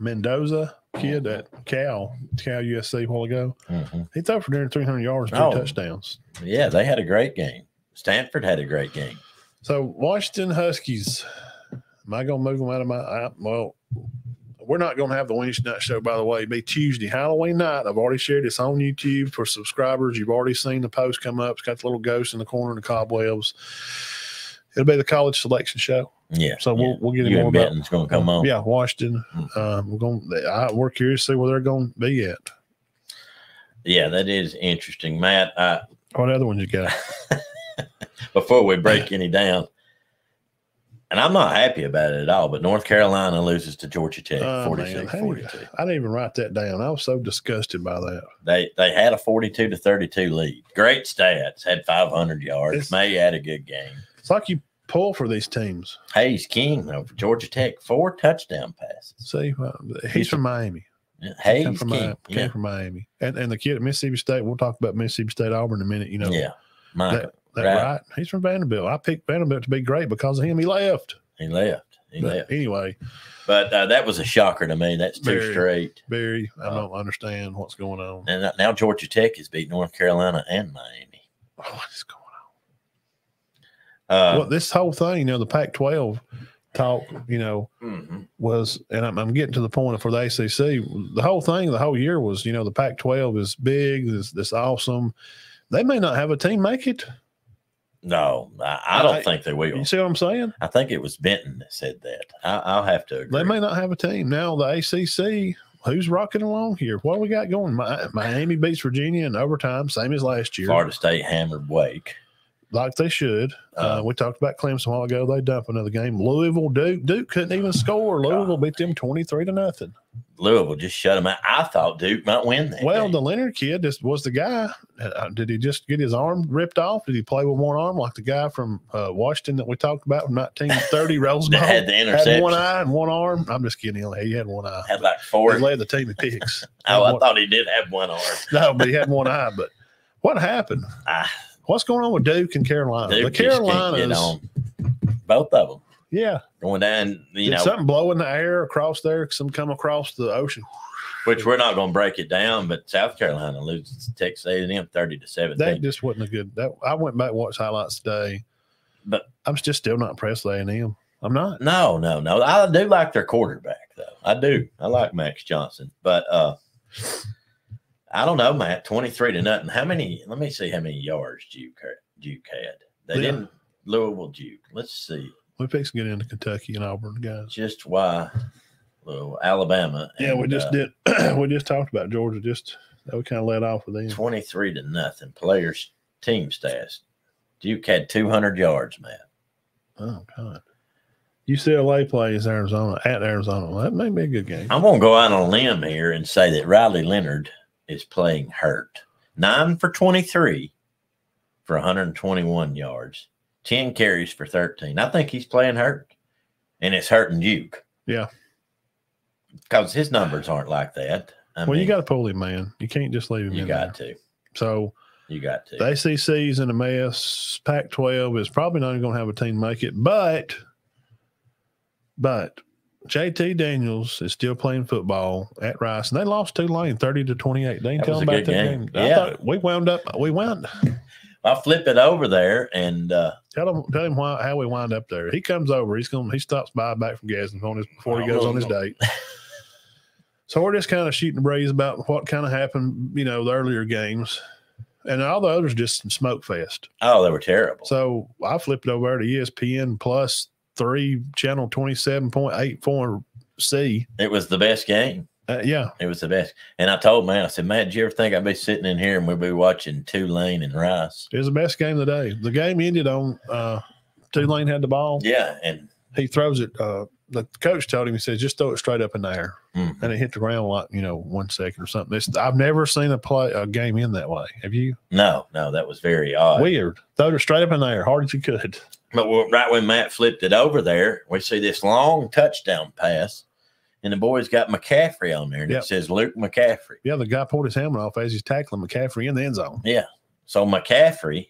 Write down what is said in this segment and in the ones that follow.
Mendoza kid at Cal, Cal USC a while ago. Mhm. He threw for nearly 300 yards, three Oh. touchdowns. Yeah, they had a great game. Stanford had a great game. So Washington Huskies, am I going to move them out of my? I, well, we're not going to have the Wednesday night show, by the way. It'll be Tuesday, Halloween night. I've already shared this on YouTube for subscribers. You've already seen the post come up. It's got the little ghost in the corner and the cobwebs. It'll be the college selection show. Yeah. So we'll we'll get you more about. Benton's going to come on. Yeah, Washington. Mm. Um, we're going. I, we're curious to see where they're going to be at. Yeah, that is interesting, Matt. I, What other ones you got? before we break any down, and I'm not happy about it at all, but North Carolina loses to Georgia Tech Oh, 46 man. 42. I didn't even write that down. I was so disgusted by that. They they had a 42 to 32 lead. Great stats, had 500 yards. It's- May had a good game. It's like you pull for these teams. Haynes King of Georgia Tech, four touchdown passes. See, uh, he's, He's from Miami. Hayes Came from, King, Miami, came yeah, from Miami. And and the kid at Mississippi State. We'll talk about Mississippi State Auburn in a minute. You know, yeah. Michael, that, that right. right. He's from Vanderbilt. I picked Vanderbilt to be great because of him. He left. he left. He But left. anyway, But uh, that was a shocker to me. That's two Very. straight. Barry, I Oh. don't understand what's going on. And now Georgia Tech has beat North Carolina and Miami. Oh, what is going Uh. Well, this whole thing, you know, the Pac-12 talk, you know, mhm. was, and I'm, I'm getting to the point of for the ACC. The whole thing, the whole year was, you know, the Pac-12 is big, this this awesome. They may not have a team make it. No, I, I don't I- think they will. You see what I'm saying? I think it was Benton that said that. I, I'll have to agree. They may not have a team now. The ACC, who's rocking along here? What do we got going? Mi- Miami beats Virginia in overtime, same as last year, Florida State hammered Wake. Like they should. Uh, Uh, we talked about Clemson a while ago. They dump another game. Louisville, Duke, Duke couldn't even score. Louisville beat them twenty three to nothing. Louisville just shut them out. I thought Duke might win that. Well, game. the Leonard kid just was the guy. Uh, did he just get his arm ripped off? Did he play with one arm like the guy from uh, Washington that we talked about from 1930, Rose Bowl? had the Had interception. one eye and one arm. I'm just kidding. He had one eye. Had like four. He led the team in picks. Oh, I One- thought he did have one arm. no, but he had one eye. But what happened? Ah, What's going on with Duke and Carolina? Duke the Carolinas. Both of them yeah. going down. You Did know, something blow in the air across there? Some come across the ocean. which we're not going to break it down, but South Carolina loses to Texas A&M thirty to seventeen. That just wasn't a good. That I went back and watched highlights today. But- I'm just still not impressed with A and M. I'm not. No, no, no. I do like their quarterback though. I do. I like Max Johnson, but uh I don't know, Matt. Twenty three to nothing. How many? Let me see how many yards Duke. Duke had. They Yeah. didn't. Louisville Duke. Let's see. We fix to get into Kentucky and Auburn, guys. Just why. Well, Alabama. Yeah, we just uh, did. we just talked about Georgia. Just that we kind of let off with them. 23 to nothing. Players, team stats. Duke had 200 yards, Matt. Oh God. UCLA plays Arizona at Arizona. Well, that may be a good game. I'm going to go out on a limb here and say that Riley Leonard is playing hurt. Nine for 23 for 121 yards, 10 carries for 13. I think he's playing hurt, and it's hurting Duke. Yeah. Because his numbers aren't like that. I well, you got to pull him, man. You can't just leave him. you got there. to. So You got to. the ACC's in a mess. Pac-12 is probably not going to have a team make it, but but JT Daniels is still playing football at Rice, and they lost Tulane thirty to twenty-eight. They ain't That was telling a about that game. game. I Yeah. thought we wound up. We wound. I'll flip it over there and uh, Tell him. Tell him why, how we wind up there. He comes over. He's going. He stops by back from Gadsden on his before he goes on his date. So we're just kind of shooting the breeze about what kind of happened, you know, the earlier games, and all the others just some smoke fest. oh, they were terrible. So I flipped over to ESPN plus three channel twenty seven point eight four C. It was the best game. Uh, yeah, It was the best. And I told Matt, I said, Matt, did you ever think I'd be sitting in here and we'd be watching Tulane and Rice? it was the best game of the day. The game ended on uh, Tulane had the ball. Yeah. And He throws it. Uh, the coach told him he says just throw it straight up in the air, Mhm. and it hit the ground like you know one second or something. It's, I've never seen a play a game in that way. Have you? no, no, that was very odd. Weird. Throw it straight up in the air, hard as you could. But right when Matt flipped it over there, we see this long touchdown pass. And the boys got McCaffrey on there, and Yep. it says Luke McCaffrey. Yeah, the guy pulled his helmet off as he's tackling McCaffrey in the end zone. Yeah. So McCaffrey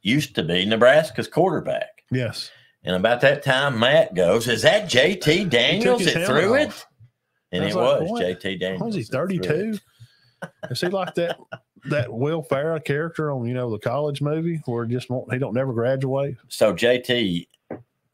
used to be Nebraska's quarterback. Yes. And about that time, Matt goes, Is that JT Daniels that threw it? And it was like, was what? JT Daniels. Was he 32? Is he like that that Will Ferrell character on you know the college movie where just won't, he don't never graduate? So JT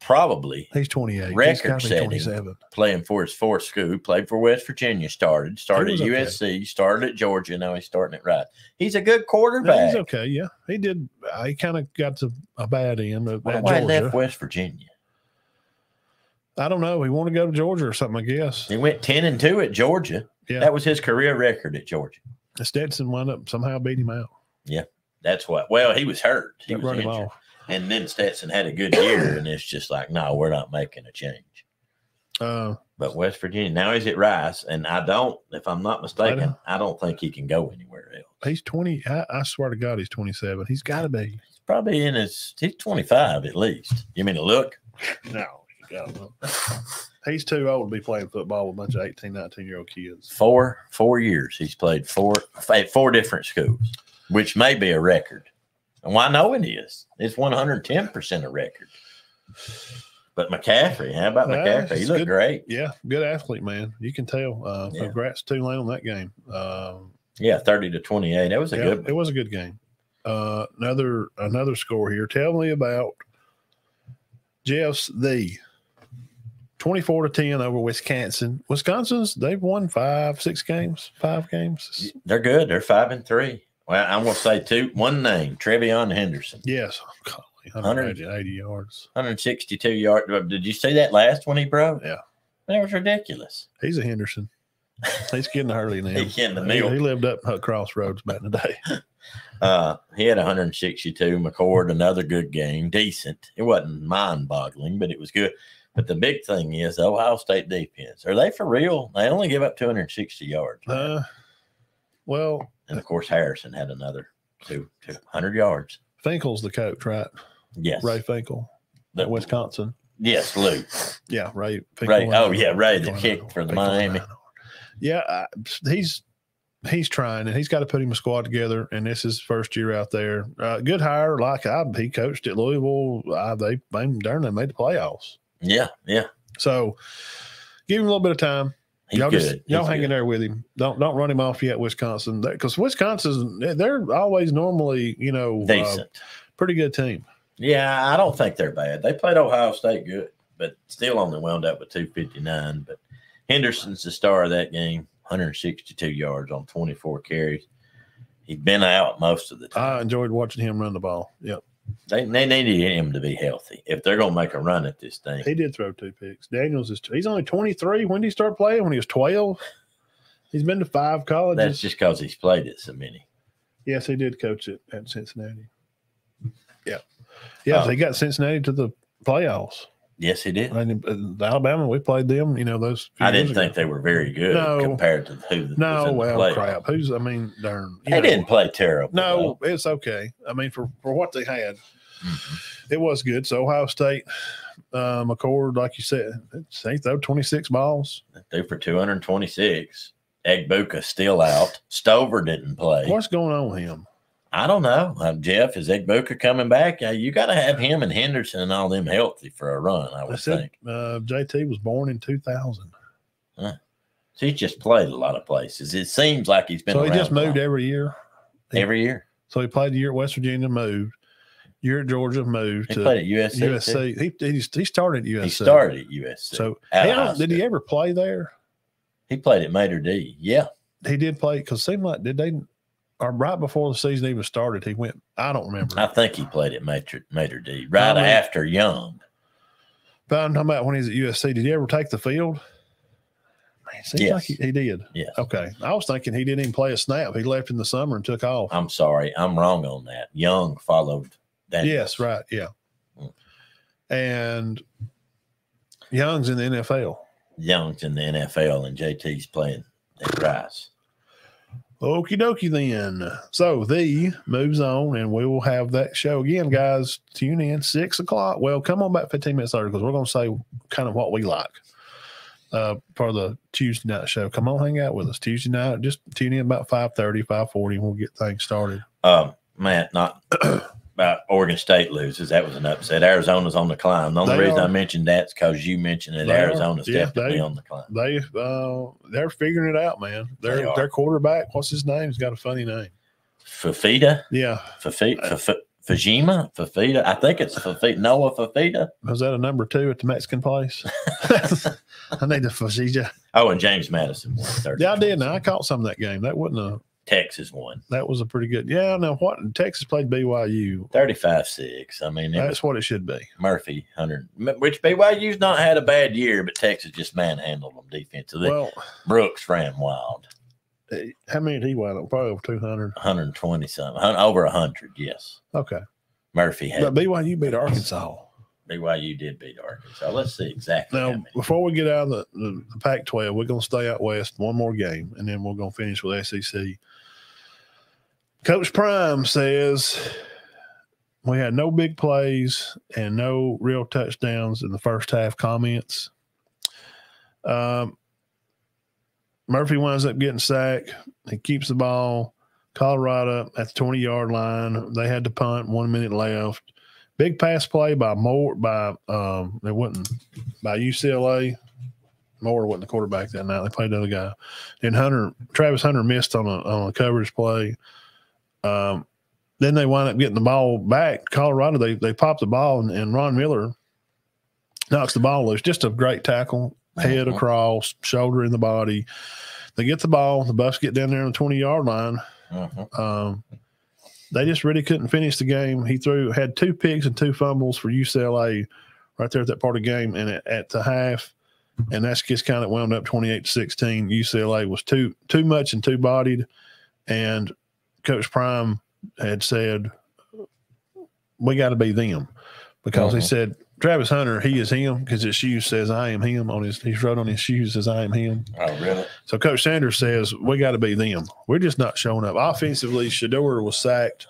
probably He's 28. Record gotta setting. 27. playing for his fourth school, played for West Virginia, started, started at okay. USC, started at Georgia, now he's starting it right. He's a good No, quarterback. he's okay. Yeah, he did. Uh, he kind of got to a bad end at, Why at why left West Virginia? I don't know. He wanted to go to Georgia or something. I guess. He went 10 and 2 at Georgia. Yeah. That was his career record at Georgia. Stetson wound up somehow beat him out. Yeah, that's what. Well, he was hurt. He That was run him injured. off. And then Stetson had a good year, and it's just like, no, we're not making a change. Uh, But West Virginia, now he's at Rice, and I don't, if I'm not mistaken, I don't think he can go anywhere else. he's 20. I, I swear to God, he's 27. He's got to be. He's probably in his, he's 25 at least. You mean to look? No, he's got to. He's too old to be playing football with a bunch of 18, 19 year old kids. Four, four years. He's played four, at four different schools, which may be a record. And I know it is. It's 110% a record. But McCaffrey, how about McCaffrey? He looked good. great. Yeah, good athlete, man. You can tell. Uh, Yeah. Congrats to Tulane on that game. Um, Yeah, 30 to 28. That was a yeah, good it was a good game. Uh, another another score here. Tell me about Jeff's the 24 to 10 over Wisconsin. Wisconsin's they've won five, six games, five games. They're good. They're five and three. Well, I'm gonna say two. One name, TreVeyon Henderson, Yes. Golly, 180 yards. 162 yard. uh, Did you see that last one he broke? Yeah. that was ridiculous. He's a Henderson. He's getting early now. He's getting the He, he lived up Crossroads back in the day. Uh, he had 162. McCord, another good game, decent. It wasn't mind-boggling, but it was good. But the big thing is the Ohio State defense. Are they for real? They only give up 260 yards, Uh, well, and of course Harrison had another two 200 yards. Finkel's the coach, right? Yes, Ray Finkel, The- at Wisconsin. Yes, Luke. Yeah, Ray. Ray. Oh yeah, Ray that kicked on- for the Finkel Miami. Yeah, I, he's he's trying, and he's got to put him a squad together. And this is his first year out there. Uh, good hire, like I, he coached at Louisville. Uh, they they darn they made the playoffs. Yeah, yeah. So give him a little bit of time. He's y'all good. just y'all He's hang in good. there with him. Don't don't run him off yet, Wisconsin, because Wisconsin they're always normally you know uh, Decent. pretty good team. Yeah, I don't think they're bad. They played Ohio State good, but still only wound up with 259. But Henderson's the star of that game, 162 yards on 24 carries. He's been out most of the time. I enjoyed watching him run the ball. Yep, They, they needed him to be healthy if they're going to make a run at this thing. he did throw two picks. Daniels is he's only twenty three. When did he start playing? When he was twelve. He's been to five colleges. That's just because he's played it so many. yes, he did coach it at Cincinnati. Yeah, yeah, Oh. they got Cincinnati to the playoffs. Yes, he did. And uh, Alabama, we played them. You know those. few I didn't ago. think they were very good No. compared to who No, well, crap. Who's? I mean, darn. They know, didn't play terrible. No, it's okay. I mean, for for what they had, though. Mhm. it was good. So Ohio State, uh, McCord, like you said, they throw twenty six balls. Threw for 226. Egbuka still out. Stover didn't play. What's going on with him? I don't know. Uh, Jeff, is Ed Egbuka coming back? Uh, you got to have him and Henderson and all them healthy for a run, I I would said think. uh, JT was born in two thousand, So he's just played a lot of places. It seems like he's been so he just moved every year. every year. So he played the year at West Virginia, moved. Year at Georgia, moved He to played at USC. too. USC. He, he he started at USC. He started at USC. So Out he of high don't- did he ever play there? he played at Mater Dei. Yeah. He did play because seemed like did they right before the season even started, he went. I don't remember. I think he played at Mater, Mater Dei right mean- after Young. But I'm talking about when he's at USC. Did he ever take the field? Man, seems Yes. like he, he did. Yes. Okay. I was thinking he didn't even play a snap. He left in the summer and took off. I'm sorry. I'm wrong on that. Young followed that. yes, right. Yeah. Mm. And Young's in the NFL. Young's in the NFL and JT's playing at Rice. Okie dokie then. So the moves on, and we will have that show again, guys. Tune in six o'clock. Well, come on back 15 minutes early because we're going to say kind of what we like uh, for the Tuesday night show. Come on, hang out with us Tuesday night. Just tune in about 5 30, 5 40, and we'll get things started. Um, Matt, not Oregon State loses. That was an upset. Arizona's on the climb. The only They reason are. I mentioned that's because you mentioned that They are. Arizona's Yeah, definitely they- on the climb. They uh they're figuring it out, man. Their their quarterback, what's his name? He's got a funny name. Fafita, Yeah. Fafita, Faf- Fajima, Fafita. I think it's Fafita. Noah Fafita. Was that a number two at the Mexican place? I need the Fajija. Oh, and James Madison Yeah, I did. Now I caught some of that game. That wasn't a Texas won that was a pretty good. Yeah, now what Texas played BYU. 35 6. I mean, That's what it should be. Murphy 100, which BYU's not had a bad year, but Texas just manhandled them defensively. Well, Brooks ran wild. eh, how many did he wind up? Probably over two hundred. 120 something, over 100. Yes. Okay, Murphy had but BYU beat Arkansas. BYU did beat Arkansas. Let's see exactly Now, before we get out of the, the, the Pac-12, we're going to stay out west one more game, and then we're going to finish with SEC. Coach Prime says we had no big plays and no real touchdowns in the first half. Comments. Um, Murphy winds up getting sacked. He keeps the ball. Colorado at the 20 yard line. They had to punt, one minute left. Big pass play by Moore by um it wasn't by UCLA. Moore wasn't the quarterback that night. They played the other guy. Then Hunter Travis Hunter missed on a on a coverage play. Um then they wind up getting the ball back. Colorado, they they pop the ball and, and Ron Miller knocks the ball loose. Just a great tackle, head Mhm. across, shoulder in the body. They get the ball. The Buffs get down there on the 20 yard line. Mhm. Um, they just really couldn't finish the game. He threw had two picks and two fumbles for UCLA right there at that part of the game, and at, at the half, and that's just kind of wound up twenty eight to sixteen. UCLA was too too much and too bodied, and Coach Prime had said we got to be them because he Mhm. said Travis Hunter he is him because his shoes says I am him on his he's wrote on his shoes says I am him. Oh, really? So Coach Sanders says we got to be them. We're just not showing up. Offensively, Shedeur was sacked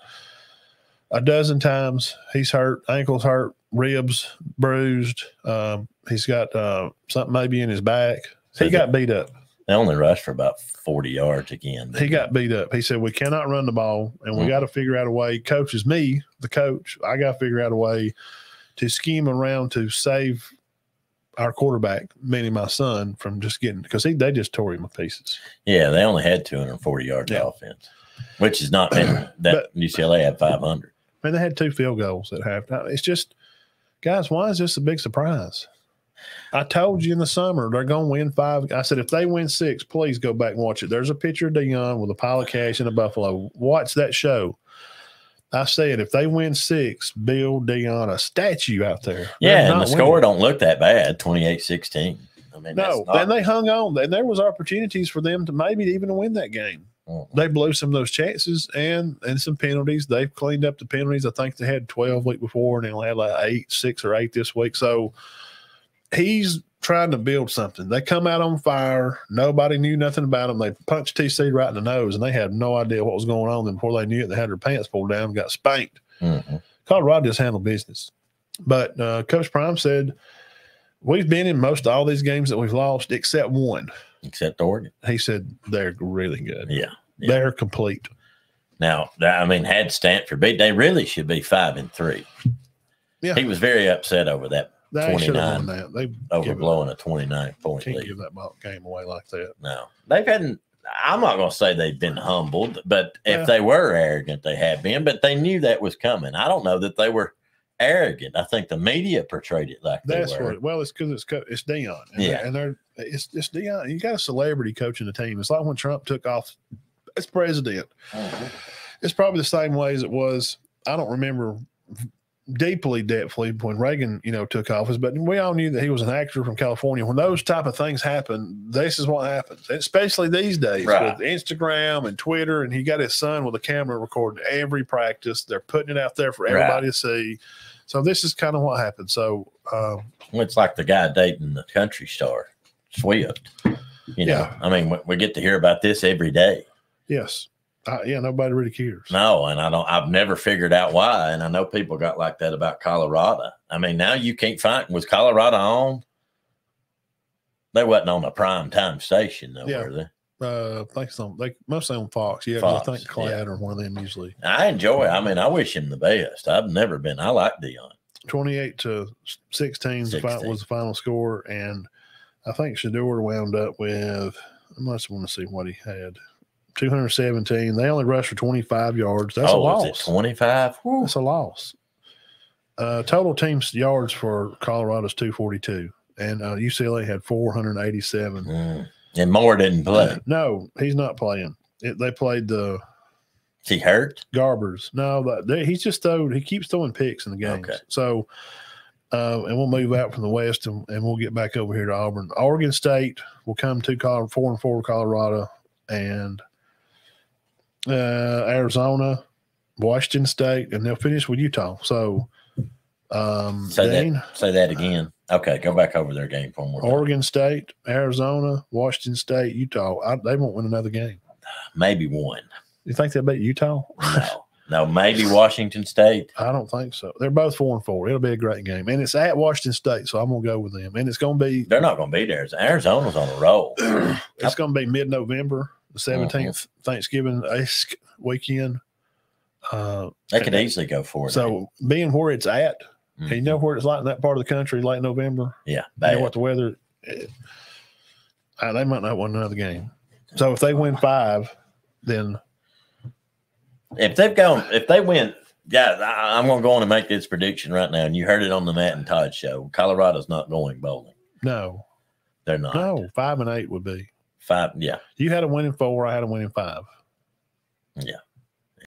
a dozen times. He's hurt, ankles hurt, ribs bruised. Um, he's got uh, something maybe in his back. He got beat up. They only rushed for about 40 yards again. He got beat up. He said we cannot run the ball, and we Mhm. got to figure out a way. Coach is me, the coach. I got to figure out a way to scheme around to save our quarterback, meaning my son, from just getting because they just tore him to pieces. Yeah, they only had 240 yards Yeah. offense, which is not. That But- UCLA had 500. Man, they had two field goals at halftime. It's just, guys, why is this a big surprise? I told you in the summer they're going to win five. I said if they win six, please go back and watch it. There's a picture of Deion with a pile of cash and a buffalo. Watch that show. I said if they win six, build Deion a statue out there. Yeah, and the score don't look that bad 28 16. I mean, No, not- and they hung on, and there was opportunities for them to maybe even win that game. Mhm. They blew some of those chances and and some penalties. They've cleaned up the penalties. I think they had twelve week before, and they only had like eight, six or eight this week. So he's trying to build something. They come out on fire. Nobody knew nothing about them. They punched TC right in the nose, and they had no idea what was going on. And before they knew it, they had their pants pulled down, and got spanked. Mhm. Colorado just handled business. But uh, Coach Prime said, We've been in most all these games that we've lost except one. except Oregon. He said they're really good. Yeah. yeah. They're complete. Now, I mean, had Stanford beat, they really should be five and three. Yeah. He was very upset over that, They should have 29 won that. They over give, blowing a 29 point can't lead. give that ball game away like that. No, they've hadn't. I'm not going to say they've been humbled, but if Yeah. they were arrogant, they have been. But they knew that was coming. I don't know that they were arrogant. I think the media portrayed it like That's they were. what. Well, it's because it's it's Deion. And Yeah. they're, and they're it's it's Deion. You got a celebrity coaching the team. It's like when Trump took off as president. Mhm. It's probably the same way as it was. I don't remember deeply depthly when Reagan, you know, took office, but we all knew that he was an actor from California. When those type of things happen, this is what happens, especially these days Right. with Instagram and Twitter. And he got his son with a camera recording every practice. They're putting it out there for Right. everybody to see. So this is kind of what happened. So um, It's like the guy dating the country star, Swift. You know, Yeah. I mean, we, we get to hear about this every day. yes, uh, yeah, nobody really cares. No, and I don't. I've never figured out why. And I know people got like that about Colorado. I mean, now you can't find. Was Colorado on? They wasn't on a prime time station though, Yeah. were they? Uh, I think on they mostly on Fox. Yeah, Fox, I think Clad or one of them usually. I enjoy. I mean, I wish him the best. I've never been. I like Deion. Twenty-eight to sixteen, the 16. was the final score, and I think Shedeur wound up with. I must want to see what he had. Two hundred seventeen. They only rushed for twenty-five yards. That's a oh, it loss. twenty five? That's a loss. Uh, total teams yards for Colorado's two forty-two, and uh, UCLA had four hundred eighty-seven. Mm. And Moore didn't play. No, he's not playing. It, they played the he hurt? Garbers. No, but they, he's just throwed. He keeps throwing picks in the games. Okay. So, uh, and we'll move out from the west and, and we'll get back over here to Auburn. Oregon State will come to Colorado, four and four Colorado, and uh, Arizona, Washington State, and they'll finish with Utah. So, um, Say that. Say that again. Okay, go back over their game for more. Oregon State, Arizona, Washington State, Utah. I, they won't win another game. Maybe one. You think they'll beat Utah? No, no, maybe Washington State. I don't think so. They're both four and four. It'll be a great game, and it's at Washington State, so I'm gonna go with them. And it's gonna be They're not going to be there. Arizona's on a roll. it's gonna be mid November, the 17th Mm-hmm. Thanksgiving weekend. Uh, They could easily go for it. so being where it's at, Mhm. you know where it's like in that part of the country, late November. yeah, You know what the weather. eh, uh, they might not win another game. So if they win five, then if they've gone, if they win, yeah, I, I'm going to go on and make this prediction right now. And you heard it on the Matt and Todd show. Colorado's not going bowling. no, They're not. no, five and eight would be. Five. Yeah. You had a win in four. I had a win in five. Yeah.